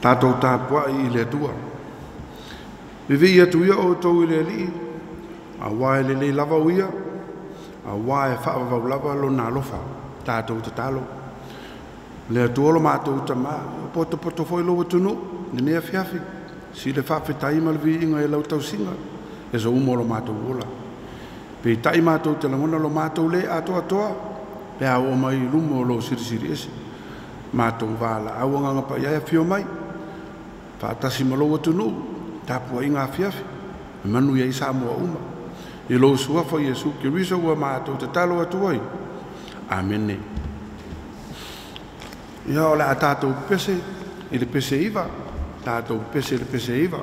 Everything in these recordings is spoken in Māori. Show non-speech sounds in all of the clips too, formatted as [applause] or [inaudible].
tātou tāpua i le atua. Me vi atu ia o tau i le ali, a wāe le lei lava uia, a wāe whaavau lava lo nā lofa, tātou te tālo. Le atu olo mātou ta mā, pota pota foi lo watunu, ne nea fiafi, si le whaafi taima le vi inga e lau tau singa, e sa umo lo mātou ola. Pei tai mātou te langona lo mātou le atoa toa, pe a o mai lumo lo sirisiri esi. Mātou vāla, awanganga pa iaia fio mai, faatasi ma lou atunuu tapuaʻiga afiafi e manu iai sa moa uma i lou suafa iesu keriso ua matou tatalo atu ai amene ia o le a tatou pese i le pese iva tatou pese i le pese iva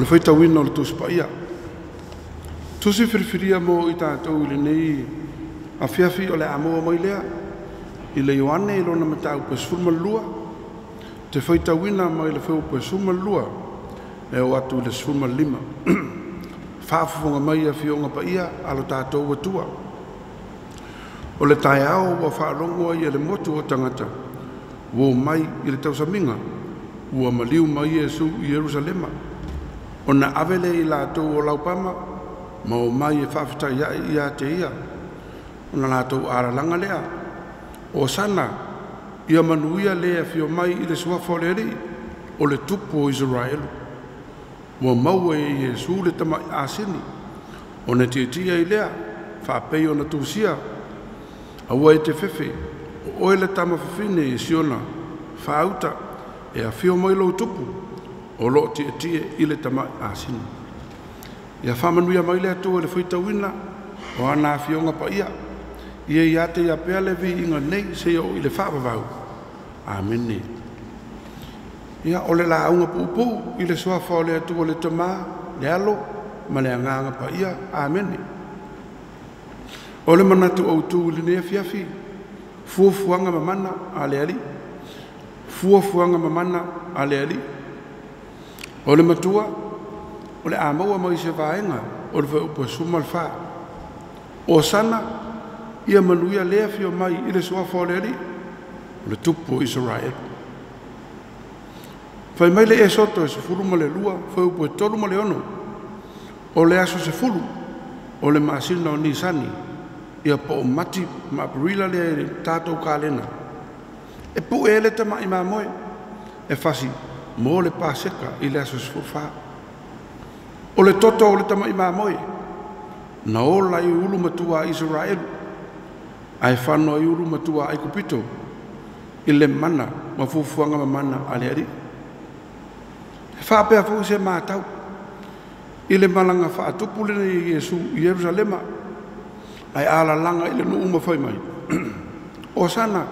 ona foi tauina o le tusi paia tusi firifiria mo i tatou i a afiafi o le amoa mai lea i le ioane i lona matau pesulumalelua te faitauina mai le feu pesulumalelua e o atu i le sulumalelima faafofoga [clears throat] mai a fioga paia a lo wa atua o le taeao ua faalogo ai e motu o tangata ua mai i le tausamiga ua maliu mai iesu i ierusalema ona avele i lātou o laupama, ma o mai e whawhita ia i a te ia, ona lātou aralanga lea. O sana, ia manuia lea fio mai i le suafo lere, o le tupu o Israelu. Ua maua e Iesu le tama i asini, Ona ne tia i lea, whapei e o na tūsia, a ua te whewhi, o oele tama whawhine i siona, whauta, e a fio mai lo tupu, o lo ti e ti e ile tama asin ya fama nu ya mai le tu le foi tawina o ana fi onga pa ia ia ia te ia pe ale vi inga nei se yo ile fa ba amen ni ia ole la unga pu pu ile soa fa le tu le tama le alo ma le nga pa ia amen ni ole mana tu o tu le ne fi fi fu fu anga mamana ale ali fu fu anga mamana ale ali o le matua o le a maua ma ise faega o le faupu suma le fa o sana ia manuia lea fio mai i le suafa o le alii o le tupu o israel fai mai le esoto e, e sefulu ma le lua faupu e tolu ma le ono o le aso sefulu o le maasina o nisani ia po o mati ma aperila lea i le tatou kalena e puʻe ele tamaʻi mamoe e fasi mo le paseka i le aso sefofā o le toto o le tamaʻi mamoe na ola i ulu matua a israelu ae fano i ulu matua a ekupito i le mana ma fuafuaga mamana a le alii e faapea foʻi se matau i le malaga faatupu lenei iesu i ierusalema ae alalaga i le nuu mafai mai [clears throat] o sana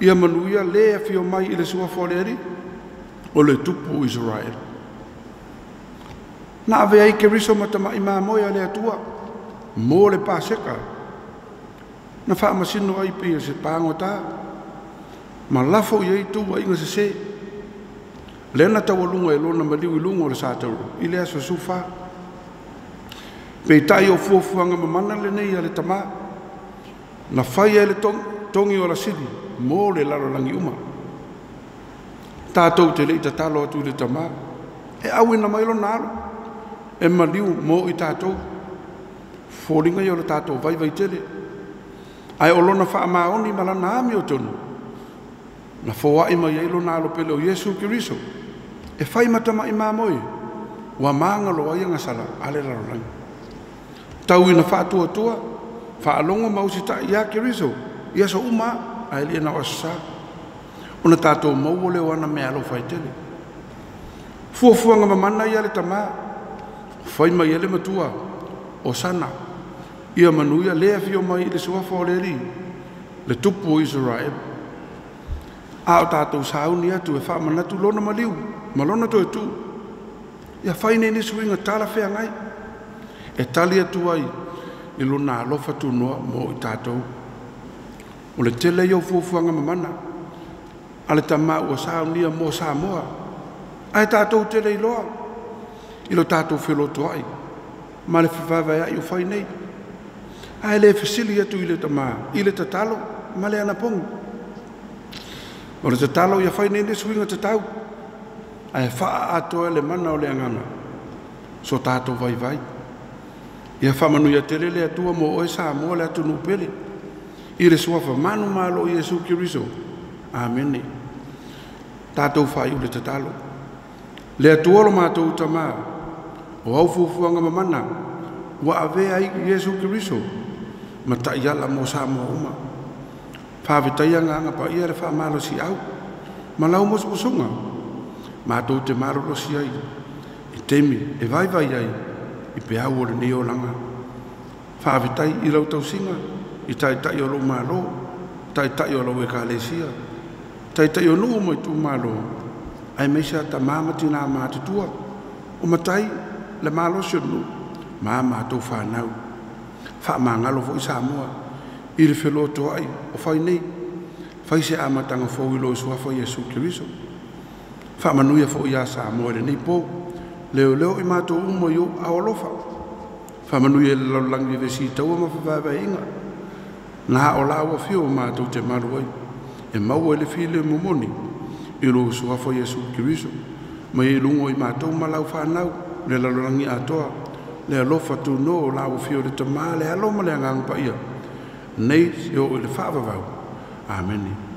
ia manuia lē afio mai i le suafo o le alii o le tupu Israel. Na ave ai ke riso ma tama ima moe ale atua, mō le pāseka. Na wha amasino ai pia se pāngotā, ma lafo i ai tūwa inga se se, lena tawa lunga e lona maliu i lunga o le sātauru, i lea sa sufa. Pei tai o fuafuanga ma mana le nei ale tamā, na whai ele tongi o la sidi, mō le lalo langi umaru tatou te lei tatalo atu i le tamā e auina mai lona alo e maliu mo i tatou foliga i o le tatou vaivai tele ae o lona faamaoni ma lana ami o tonu na foaʻi mai ai lona alo pele o iesu keriso e fai matamaʻi mamoe ua magalo ai agasala a le lalolagi tauina faatuatua faalogo ma usitaʻi iā keriso ia so uma ae lia e na o asasā ona tatou maua leo ana mea alo faitele fuafuaga mamana ia le tamā fai mai ele matua o sana ia manuia lē afio mai i le suafa o le ali le tupu o israel a o tatou sauni atu e faamanatu lona maliu ma lona toe tu ia fai nei nisuiga tala feagai e tali atu ai i lona alofa tunoa mo i tatou o le tele iau fuafuaga mamana fua ale ta ma wa sa ni mo sa mo ai ta to te le lo i lo ta to fe lo to ai ma le fa va ya yo fai nei ai le fa sili ya tu i le ta ma i le ta talo ma le ana pong o le ta talo ya fai nei le swinga ta tau ai fa a to le mana o le anga so ta to vai vai ia famanu ia telele atua mo o sa mo le tu atunuupele i le suafa manu malo iesu kiriso amen Tato fai ule tatalo le atua lo matou tamā o aufuafuaga mamana Wa ave ai iesu keriso ma taʻi ala mo sa moa uma faavetaiagaaga fa le faamalosi au ma lau mosomosoga matou te malolosi ai e temi e vaivai ai i pe au o lenei olaga faavetai i lau tausiga i taʻitaʻi o lou mālō taʻitaʻi o lou ekalesia taitai o nuu mo i tumālo ae maisa tamā matinā matutua o matai le malosi o nuu ma matou fānau faamagalo foʻi sa moa i le felo toaʻi o fai nei fai se amataga fou i lo suafa iesu keriso faamanuia foʻi iā sa moa i lenei pō leoleo i matou uma i ou aoalofa faamanuia i le lalolagi vesitaua ma faavaeaiga na aʻo la ua fio o matou te malu ai e maua e le file momoni i lo suafo Jesu Kristo mai i e lungo i mātou malau whānau le lalorangi atoa le alofa tu no la o fio le tamā le aloma le agaga paia nei se oo i e le faavavau ameni